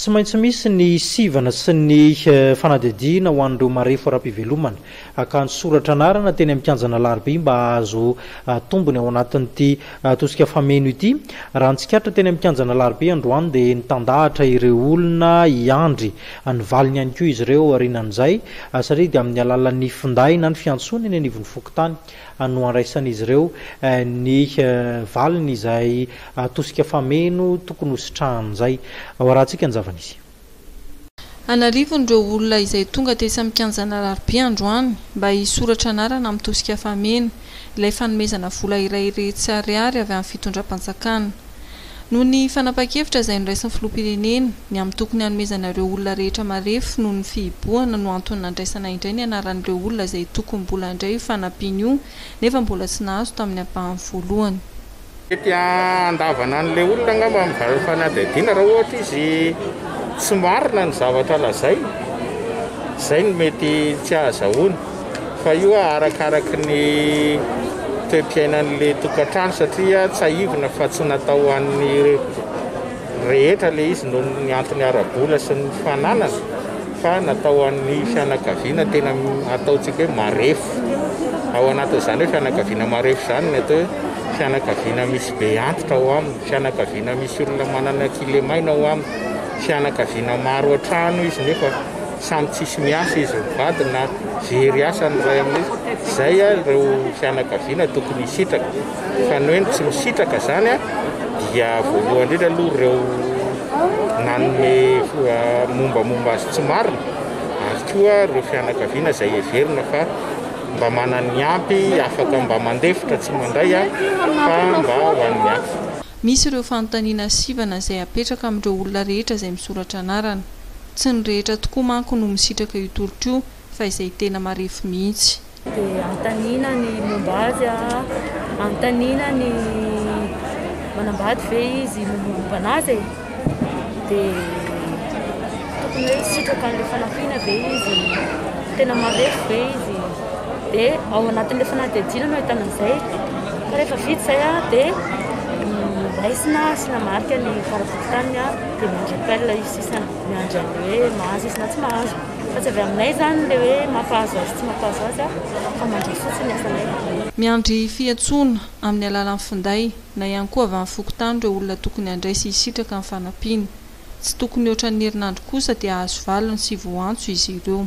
Tsy maintsy misy ny sivana sy ny fanadihadiana ho an'ireo marefo ara-pivelomana. Akanjo soratra anarana teny amin'ny kianjan'ny Alarobia mba hahazo tombony ao anatin'ity tosika fameno ity. Raha nitsikaritra teny amin'ny kianjan'ny Alarobia androany dia nitandahatra ireo olona hiandry ny valiny ihany koa izy ireo aorianan'izay satria dia amin'ny alalan'ny finday na ny fiantsoana eny anivon'ny fokontany no handraisan'izy ireo ny valiny izay tosika fameno tokony ho sitrahany izay. Hoarahantsika ny zava-nisy. An'arivon'ireo olona izay tonga tetsy amin'ny kianjan'Araribe androany mba hisoratra anarana amin'ny tosika fameno, ilay fanomezana vola iray hetsy ariary avy amin'ny fitondram-panjakana. Noho ny fanapahan-kevitra izay noraisin'ny Filoham-pirenena, ny amin'ny tokony hanomezana ireo olona rehetra marefo noho ny fihibohana no antony nandraisana indray ny anaran'ireo olona izay tokony mbola handray io fanampiana io nefa mbola tsy nahazo tamin'ny ampahany voalohany. Mety handavana an'ilay olona angamba amin'ny valin'ny fanadihadiana raha ohatra izy tsy marina ny zavatra lazainy. Izay no mety tsy ahazahoana. Fa io arakaraky ny toe-piainan'ilay tokantrano satria tsahivina fa tsy natao ho an'ny rehetra ilay izy noho ny antony ara-bola sy ny fananana fa natao ho an'ny fianakaviana tena ataontsika hoe marefo. Ao anatin'izany hoe fianakaviana marefo izany ny atao hoe fianakaviana misy be antitra ao aminy, fianakaviana misy olona manana kilemaina ao aminy, fianakaviana maro an-trano izy nefa Samy tsisy miasa izy mivady na very asa ny ray amin izay a ireo fianakaviana tokony hisitraka fa ny hoe ny tsy misitraka zany a dia voalohany indrindra aloha ireo nanome mombamomba azy tsy marina ary koa ireo fianakaviana izay heverina fa mba manan'ny ampy afaka mba mandefitra tsy mandray a fa mba ho an'ny hafa. Misy ireo fanontaniana sivana izay apetraka amin'ireo olona rehetra izay misoratra anarana. Tsy ny rehetra tokoa manko no misitraka io tolotra io fa izay tena marefo mihitsy. Dia anontaniana ny momba azy aa, anontaniana ny manambady ve izy no momba anazy e, dia tokony hoe hisitraka an'ilay fanampiana ve izy, tena marefo ve izy, dia ao anatin'ilay fanadihadiana no ahitana an'izay, fa rehefa vita izay a dia raisina asiana marika ny fara fahataniny a, dia mandrapl izy. sisa miandry an'le hoe mahazo izy na tsy mahazo fa tsy avy aminay zany le hoe mampahazo azy tsy mampahazo azy aho fa mandroso fotsiny ny asanay. Miandry fiantsoana amin'ny alalan'ny finday na ihany koa avy amin'ny fokontany ireo olona tokony handray sy hisitraka ny fanampiana. Tsy tokony hoatran'ny herinandro kosa dia hahazo valiny sy voaantso izy ireo.